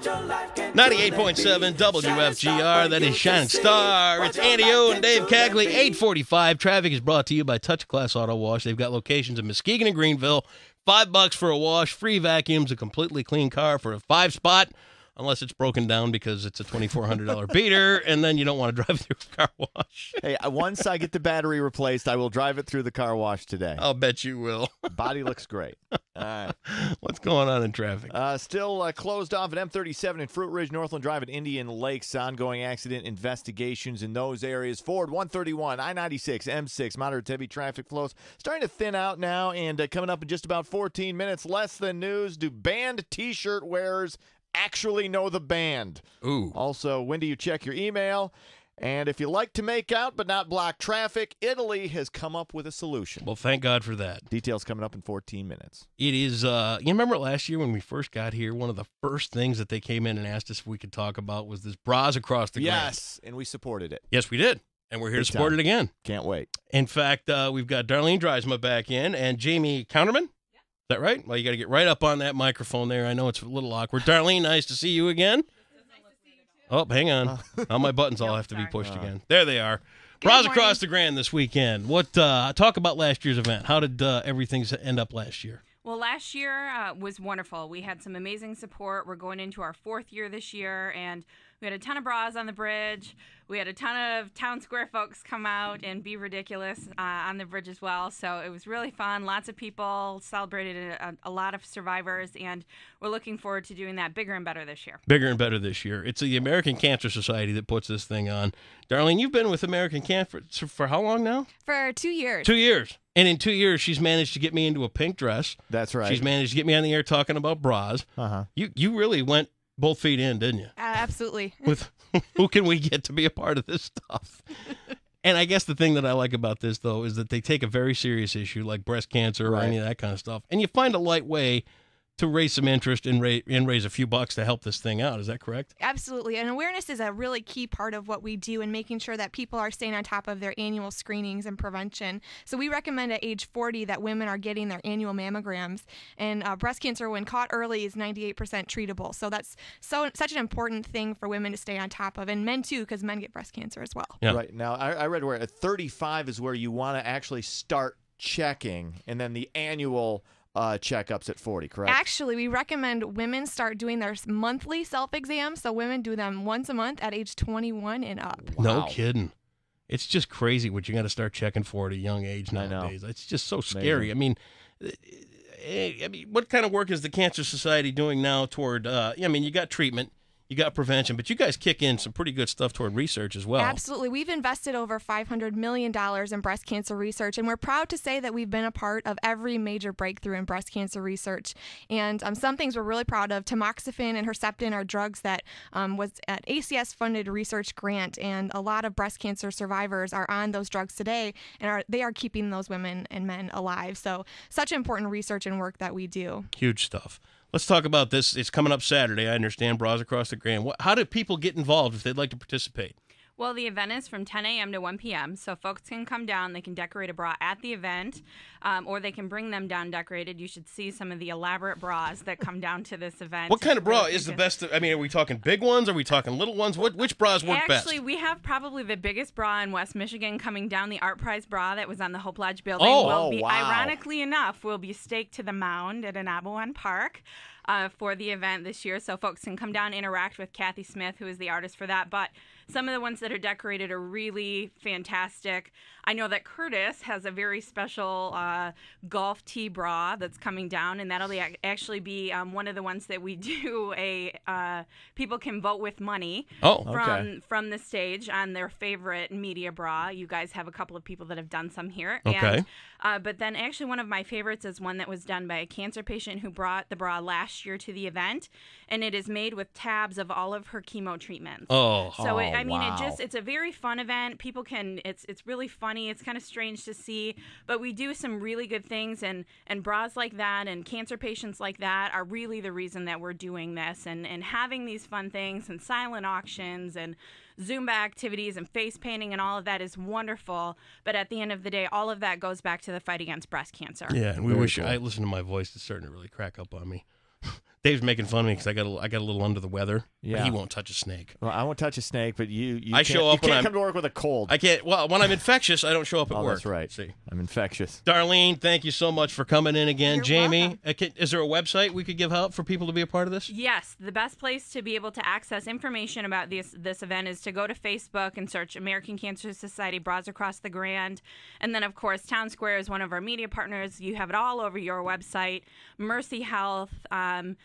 98.7 WFGR. That is Shining Star. It's Andy O and Dave Cagley. 845. Traffic is brought to you by Touch Class Auto Wash. They've got locations in Muskegon and Greenville. Five bucks for a wash, free vacuums, a completely clean car for a five spot unless it's broken down because it's a $2,400 beater, and then you don't want to drive through a car wash. Hey, uh, once I get the battery replaced, I will drive it through the car wash today. I'll bet you will. Body looks great. All right. What's going on in traffic? Uh, still uh, closed off at M37 and Fruit Ridge, Northland Drive at Indian Lakes. Ongoing accident investigations in those areas. Ford 131, I 96, M6, moderate heavy traffic flows. Starting to thin out now, and uh, coming up in just about 14 minutes. Less than news. Do band t shirt wearers actually know the band? Ooh. Also, when do you check your email? And if you like to make out but not block traffic, Italy has come up with a solution. Well, thank God for that. Details coming up in 14 minutes. It is, uh, you remember last year when we first got here, one of the first things that they came in and asked us if we could talk about was this bras across the grand. Yes, and we supported it. Yes, we did. And we're here Big to support time. it again. Can't wait. In fact, uh, we've got Darlene Dreisma back in and Jamie Counterman. Is that right? Well, you got to get right up on that microphone there. I know it's a little awkward. Darlene, nice to see you again. Oh, hang on. Now my buttons all have to be pushed again. There they are. Bras across the grand this weekend. What? Uh, talk about last year's event. How did uh, everything end up last year? Well, last year uh, was wonderful. We had some amazing support. We're going into our fourth year this year, and we had a ton of bras on the bridge. We had a ton of Townsquare folks come out and be ridiculous uh, on the bridge as well. So it was really fun. Lots of people celebrated a, a lot of survivors, and we're looking forward to doing that bigger and better this year. Bigger and better this year. It's the American Cancer Society that puts this thing on. Darlene, you've been with American Cancer for how long now? for two years. Two years. And in two years, she's managed to get me into a pink dress. That's right. She's managed to get me on the air talking about bras. uh-huh. You you really went both feet in, didn't you? Uh, absolutely. With who can we get to be a part of this stuff? And I guess the thing that I like about this though is that they take a very serious issue like breast cancer or any of that kind of stuff, and you find a light way to raise some interest and raise and raise a few bucks to help this thing out. Is that correct? Absolutely. And awareness is a really key part of what we do in making sure that people are staying on top of their annual screenings and prevention. So we recommend at age 40 that women are getting their annual mammograms. And uh, breast cancer, when caught early, is 98% treatable. So that's so such an important thing for women to stay on top of, and men too, because men get breast cancer as well. Yeah. Right. Now, I, I read where at 35 is where you want to actually start checking, and then the annual uh, checkups at 40, correct? Actually, we recommend women start doing their monthly self exams. So women do them once a month at age 21 and up. No kidding. It's just crazy what you got to start checking for at a young age I know. nowadays. It's just so scary. I mean, eh, I mean, what kind of work is the Cancer Society doing now toward? Uh, I mean, you got treatment, you got prevention, but you guys kick in some pretty good stuff toward research as well. Absolutely. We've invested over $500 million in breast cancer research, and we're proud to say that we've been a part of every major breakthrough in breast cancer research. And um, some things we're really proud of tamoxifen and Herceptin are drugs that um, was an ACS funded research grant, and a lot of breast cancer survivors are on those drugs today, and are, they are keeping those women and men alive. So, such important research and work that we do. Huge stuff. Let's talk about this. It's coming up Saturday. I understand. Bras across the grand. How do people get involved if they'd like to participate? Well, the event is from 10 a.m. to 1 p.m., so folks can come down. They can decorate a bra at the event, um, or they can bring them down decorated. You should see some of the elaborate bras that come down to this event. What kind of bra is the best? I mean, are we talking big ones? Are we talking little ones? What which bras work Actually, best? Actually, we have probably the biggest bra in West Michigan coming down. The ArtPrize bra that was on the Hope Lodge building Oh. will be, wow. ironically enough, will be staked to the mound at Ah-Nab-Awen Park. Uh, for the event this year, so folks can come down, interact with Kathy Smith, who is the artist for that. But some of the ones that are decorated are really fantastic. I know that Curtis has a very special uh, golf tee bra that's coming down, and that'll be, actually be um, one of the ones that we do. A uh, people can vote with money Oh, from Okay. from the stage on their favorite media bra. You guys have a couple of people that have done some here. Okay. And, uh, but then actually one of my favorites is one that was done by a cancer patient who brought the bra last year to the event, and it is made with tabs of all of her chemo treatments. oh, So it, Oh, I mean, wow. it just it's a very fun event. People can it's it's really funny. It's kind of strange to see, but we do some really good things, and and bras like that and cancer patients like that are really the reason that we're doing this, and and having these fun things and silent auctions and Zumba activities and face painting and all of that is wonderful. But at the end of the day, all of that goes back to the fight against breast cancer. Yeah, and we Very wish cool. I listen to my voice. It's starting to really crack up on me. Dave's making fun of me because I got a, I got a little under the weather. but Yeah. he won't touch a snake. Well, I won't touch a snake, but you, you I can't- show up You can't I'm- come to work with a cold. I can't. Well, when I'm infectious, I don't show up at oh, work. that's right. See, I'm infectious. Darlene, thank you so much for coming in again. You're Jamie, welcome. uh, can- is there a website we could give out for people to be a part of this? Yes, the best place to be able to access information about this this event is to go to Facebook and search American Cancer Society Bras Across the Grand, and then of course Townsquare is one of our media partners. You have it all over your website. Mercy Health. Um,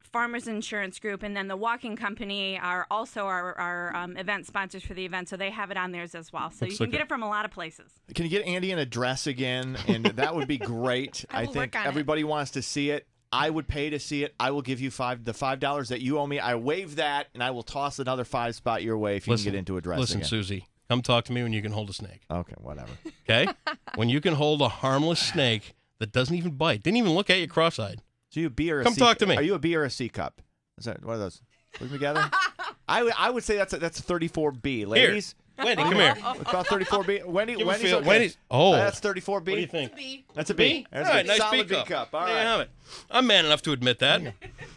Farmers Insurance Group and then the Walking Company are also our, our um, event sponsors for the event, so they have it on theirs as well. So Let's you can look get at- it from a lot of places. Can you get Andy an address again? And that would be great. I will think work on it. everybody wants to see it. I would pay to see it. I will give you five the five dollars that you owe me. I waive that, and I will toss another five spot your way if you Listen, can get into a dress Listen, again. Susie, come talk to me when you can hold a snake. Okay, whatever. Okay, when you can hold a harmless snake that doesn't even bite, didn't even look at you cross-eyed. So you a B or a Come C- talk to me. Are you a B or a C cup? Is that one of those? Put them together. I would- I would say that's a, that's a 34B, ladies. Wendy, come here. It's about 34B. Wendy, Give a Wendy's feel. okay. Wendy's- oh. That's 34B. What do you think? That's a B. That's All a nice solid B B cup. cup. All there you have it. I'm man enough to admit that.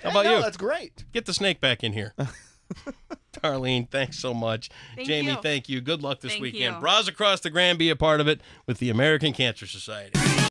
How about no, you? that's great. Get the snake back in here. Darlene, thanks so much. Thank Jamie, you. thank you. Good luck this Thank weekend. you. Bras across the Grand, be a part of it with the American Cancer Society.